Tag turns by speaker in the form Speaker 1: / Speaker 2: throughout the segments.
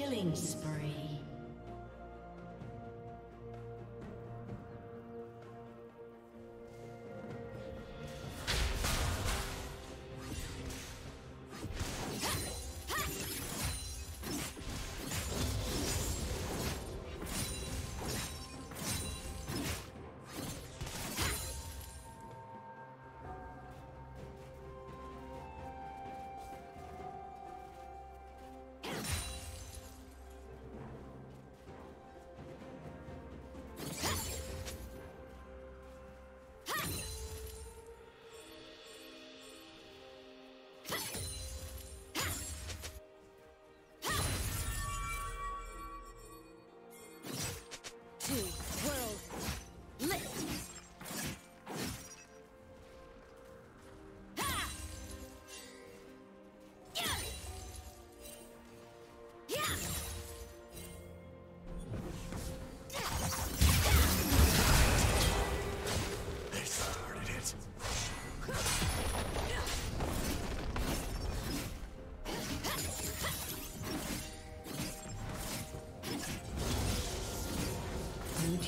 Speaker 1: Killing spree.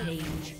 Speaker 1: Rampage.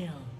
Speaker 1: kill.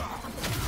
Speaker 1: Ugh.